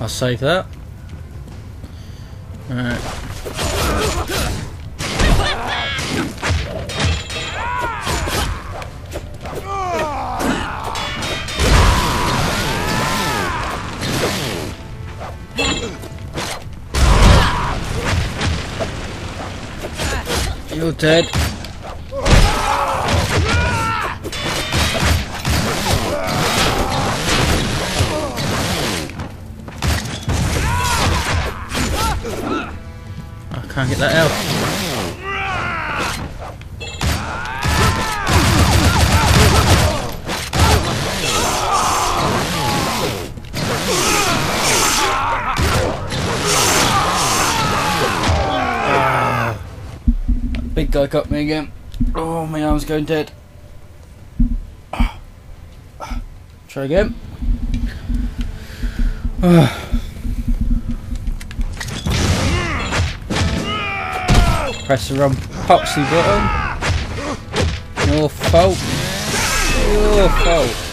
I'll save that. Alright. You're dead. Can't get that out. Ah. Big guy got me again. Oh, my arm's going dead. Ah. Try again. Ah. Press the wrong poxy button. Your fault. Your fault.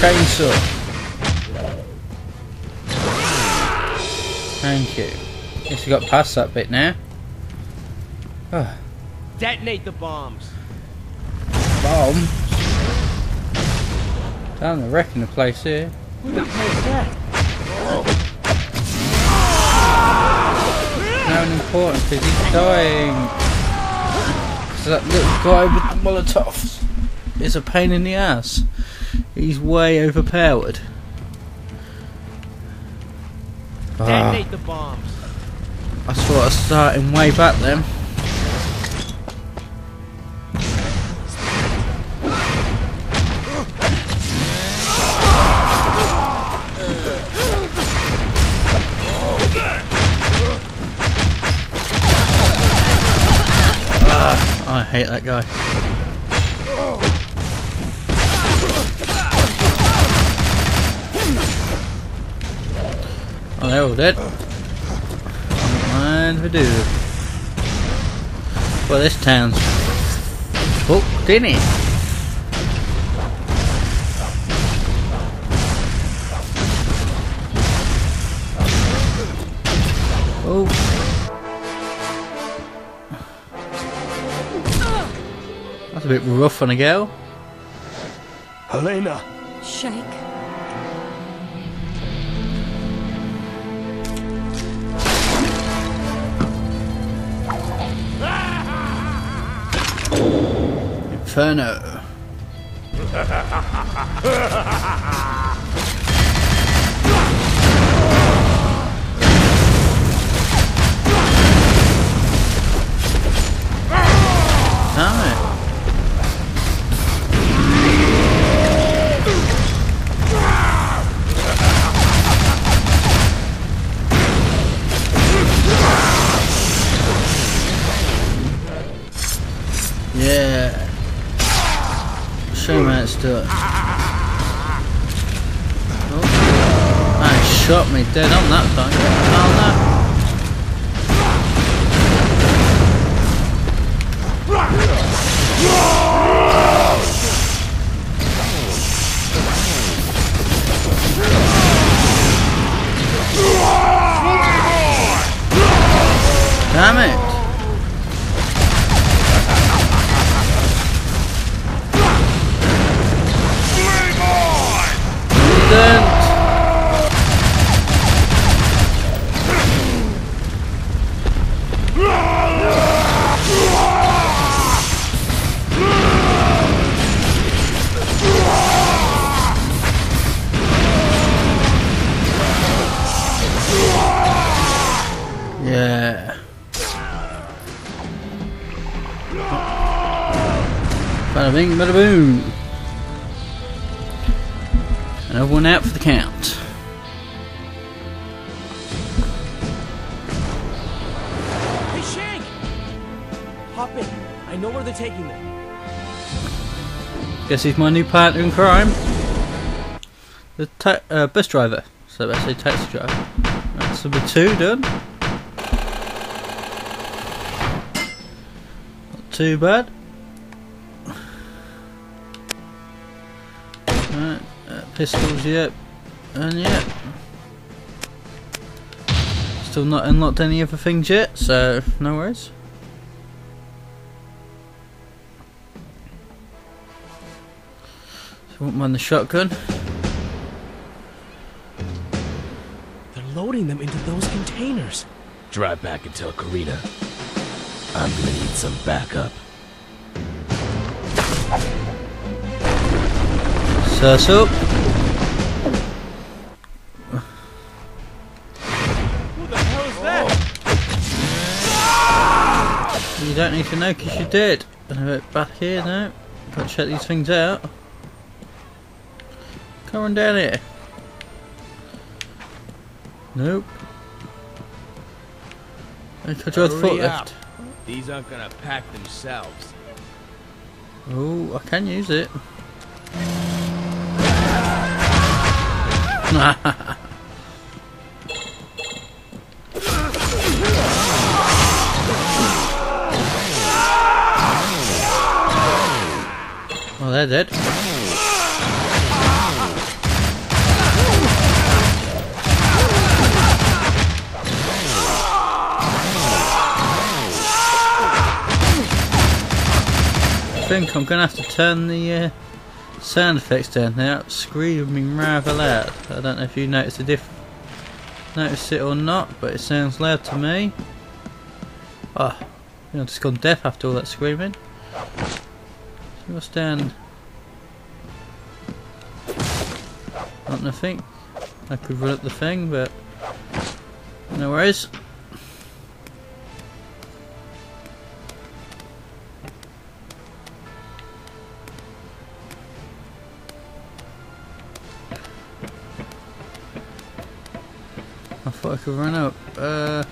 Chainsaw. Thank you. Guess we got past that bit now. Oh, Detonate the bombs. bomb. Down the wrecking the place here. Who the hell is that? Now important because he's dying. So that little guy with the molotovs is a pain in the ass. He's way overpowered. Ah, Detonate the bombs. I I was starting way back then. Ah, I hate that guy. Oh, they're all dead. Mind we do. Well, this town's booked, isn't it? Oh. That's a bit rough on a girl. Helena, Shake. Inferno. Damn it! Bing, bada boom. Another one out for the count. Hey, Shank! Hop in. I know where they're taking them. Guess he's my new partner in crime. The ta- uh, bus driver. So let's say taxi driver. That's number two done. Not too bad. Pistols, yep. And yep. Still not unlocked any other things yet, so no worries. So won't mind the shotgun. They're loading them into those containers. Drive back and tell Corina. I'm gonna need some backup. Sus up. The hell is that? You don't need to know because you did. Back here now. Got to check these things out. Come on down here. Nope. I Hurry up. forklift. These aren't gonna pack themselves. Oh, I can use it. well, they're dead. I think I'm gonna have to turn the uh, sound effects down there screaming rather loud. I don't know if you noticed the diff notice it or not, but it sounds loud to me. Ah, oh, I've just gone deaf after all that screaming. So what's down? Not nothing. I could run up the thing, but no worries. I thought I could run up. Uh.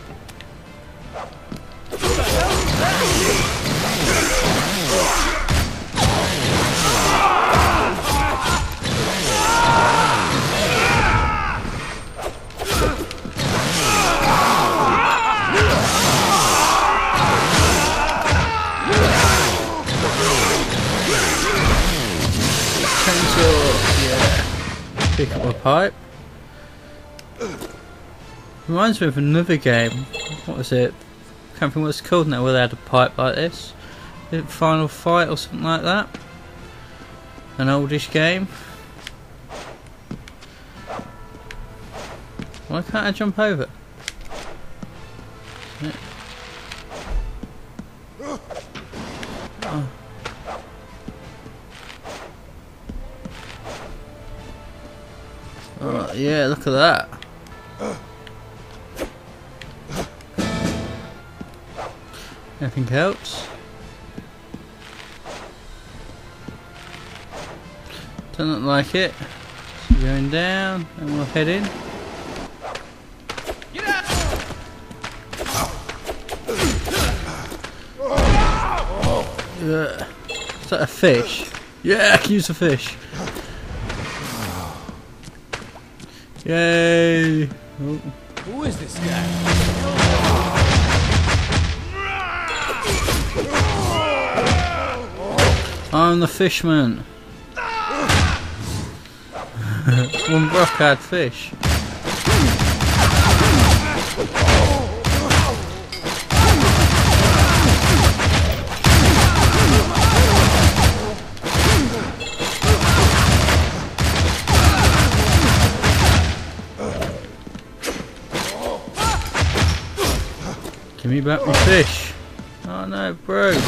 Reminds me of another game. What was it? Can't think what it's called now. Where they had a pipe like this. Final Fight or something like that. An oldish game. Why can't I jump over? Oh. Oh, yeah, look at that. Anything else? Doesn't like it. Going down, and we'll head in. Yeah. Is that a fish? Yeah, I can use a fish. Yay! Oh. Who is this guy? I'm the fishman. One had fish. Give me back my fish. No, bro. Shit.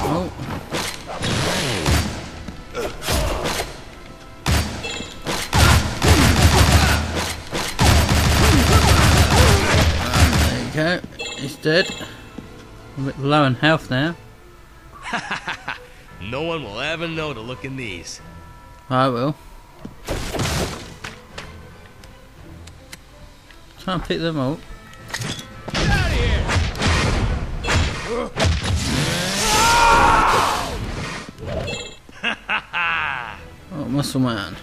Oh. There you go. He's dead. A bit low in health now. no one will ever know to look in these. I will. Try and pick them up. Get out of here! Oh, muscle man.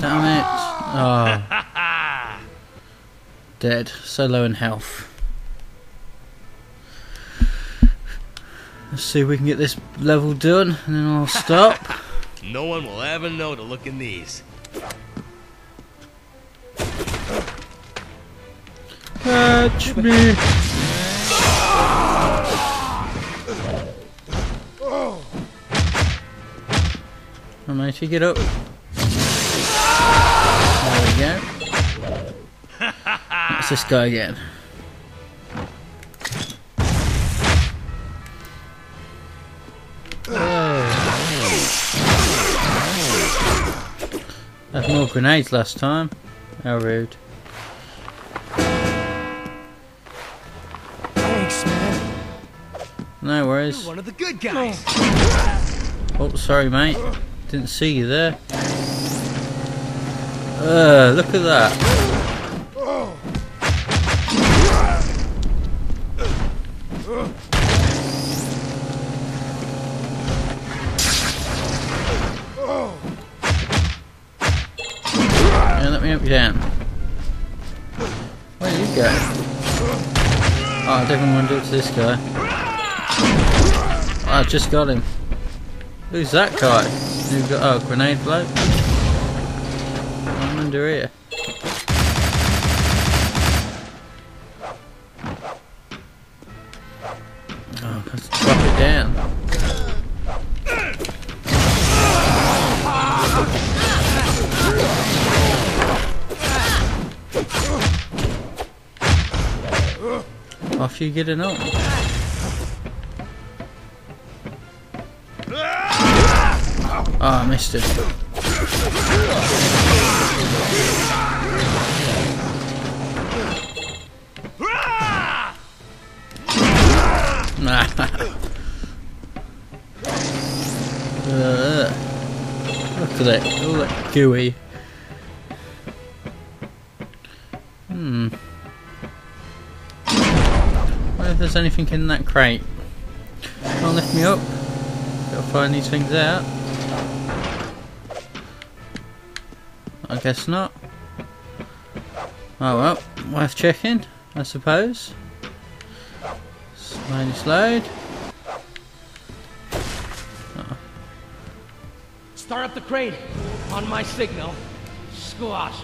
Damn it. Oh. Dead. So low in health. Let's see if we can get this level done and then I'll stop. No one will ever know to look in these. Catch me. Come on, matey, get up. There we go. That's this guy again. Had more grenades last time. How rude. Thanks, man. No worries. One of the good guys. Oh, sorry, mate. Didn't see you there. Uh, look at that. Help you down. Where you go? Oh, I definitely want to do it to this guy. Oh, I just got him. Who's that guy? Who got oh grenade bloke? I'm under here. Off you get it on. Oh, I missed it. Uh, look at that, all that gooey. Wonder if there's anything in that crate. Can't lift me up. Gotta find these things out. I guess not. Oh well, worth checking, I suppose. Slowly slide. Start up the crane. On my signal. Squash.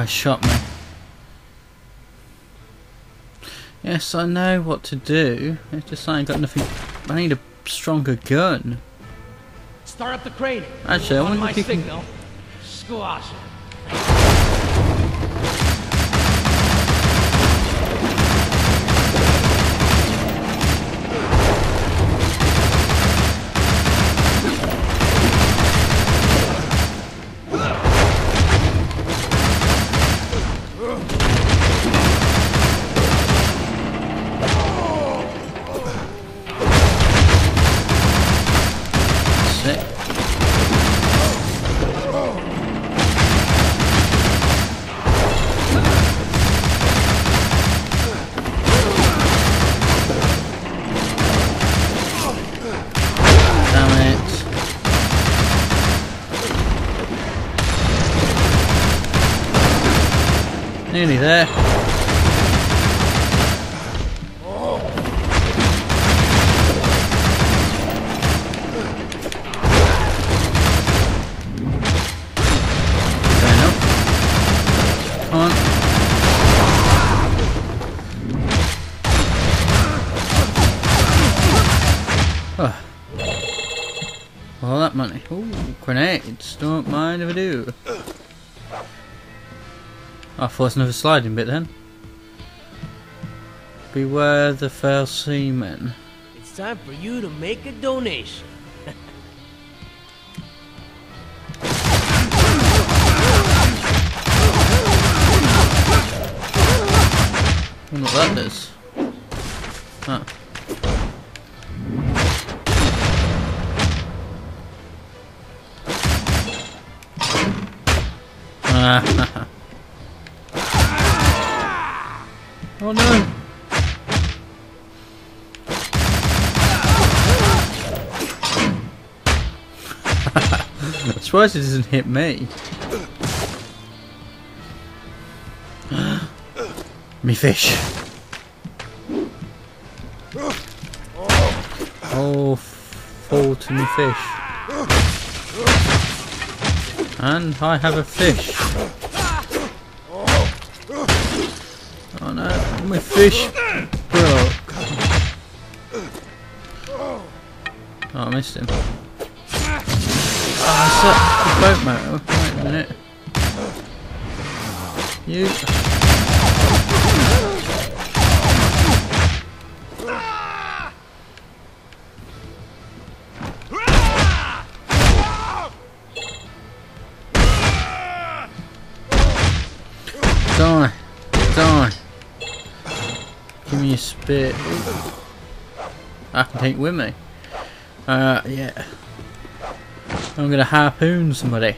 Guy shot me. Yes, I know what to do. It's just I ain't got nothing. I need a stronger gun. Start up the crane. Actually, I On wonder my if you can. signal. Squash. Nearly there. All that money. Ooh, grenades. Don't mind if I do. I thought it was another sliding bit then. Beware the fell seamen. It's time for you to make a donation. wonder what that does. Huh. Ah. I'm surprised it doesn't hit me. me fish. Oh, fall to me fish. And I have a fish. Oh no, my fish broke. Oh, I missed him. Set the boat motor. Wait a minute. You. Die. Give me a spit. I can take with me. Uh, yeah. I'm gonna harpoon somebody.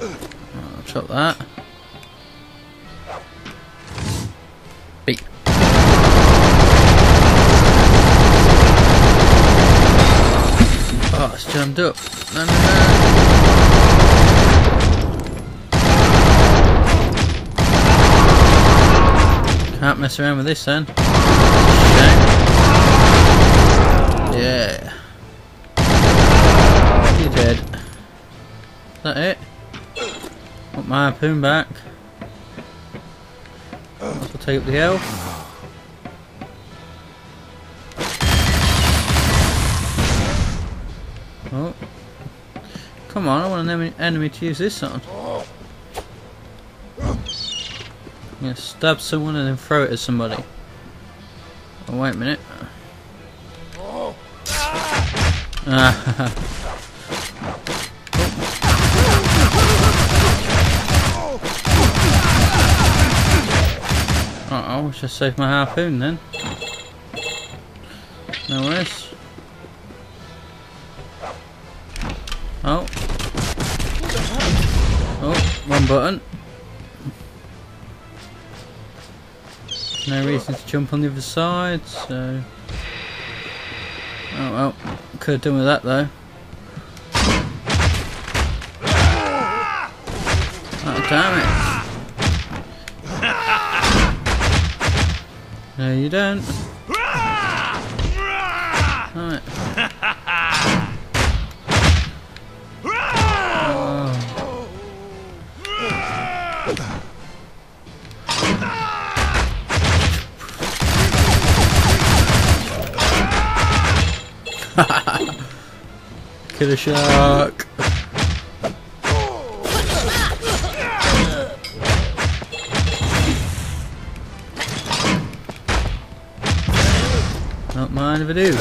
I'll chop that. Beep. Oh, it's jammed up. No, no, no. Can't mess around with this then. Is that it? Want my harpoon back. I'll take up the health. Oh. Come on, I want an enemy, enemy to use this on. I'm gonna stab someone and then throw it at somebody. Oh, wait a minute. Ah, I wish I saved my harpoon then. No worries. Oh. Oh, one button. No reason to jump on the other side, so... Oh well, could have done with that though. Oh damn it. No you don't. Right. Oh. Kill a shark. If.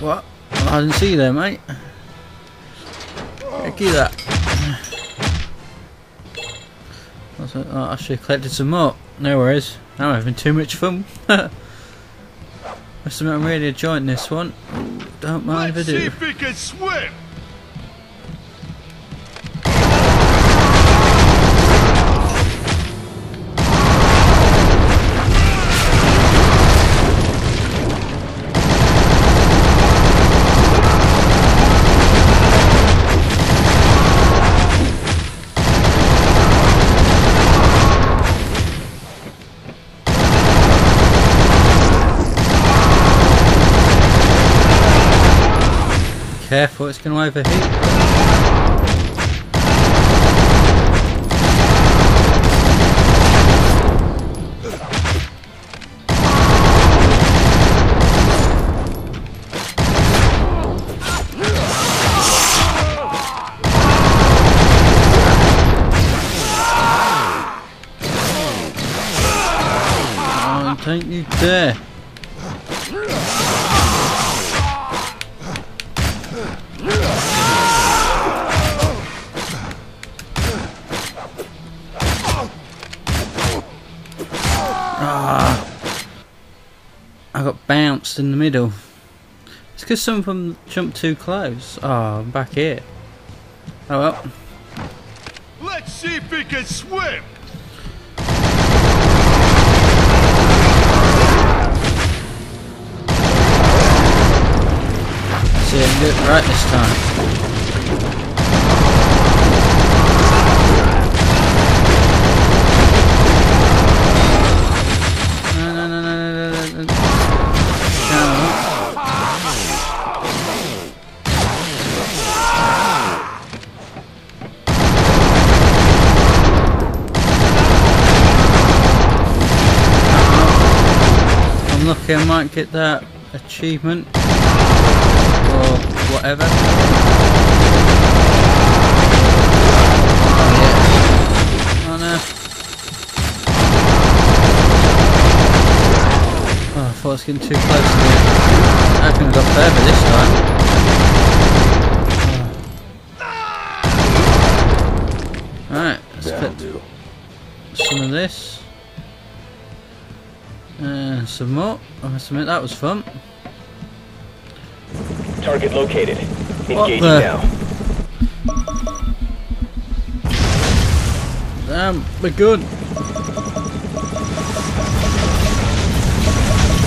What? I didn't see you there, mate. Yeah, that. I should have collected some more. No worries. I'm having too much fun. Must I'm really enjoying this one. Don't mind if I do. he can swim. Careful, it's going to overheat. Don't you dare. Got bounced in the middle. It's because some of them jumped too close. Oh, I'm back here. Oh well. Let's see if he can swim. See, I do it right this time. I'm I might get that achievement or whatever. Oh, oh no. Oh, I thought I was getting too close to it. I think I got further this time. Oh. Alright, let's put some of this. Some more. I must admit that was fun. Target located. The- now. Damn, we're good.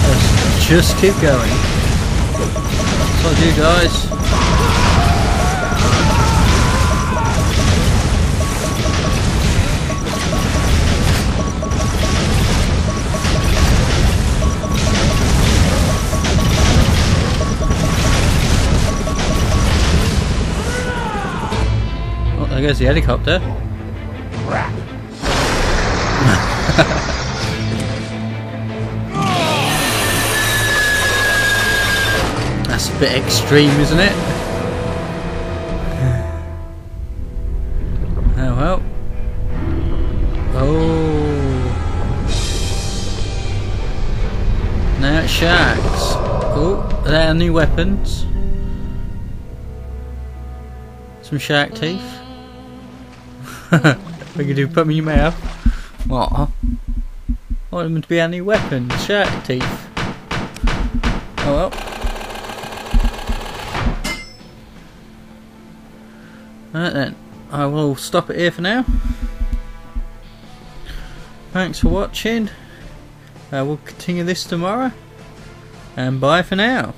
Let's just keep going. Told you guys. There goes the helicopter. That's a bit extreme, isn't it? Oh well. Oh. Now it's sharks. Oh, there are new weapons. Some shark teeth. we could do put them in your mouth. What? I want them to be any weapons, shark teeth. Oh well. Right then, I will stop it here for now. Thanks for watching. Uh, we'll continue this tomorrow. And bye for now.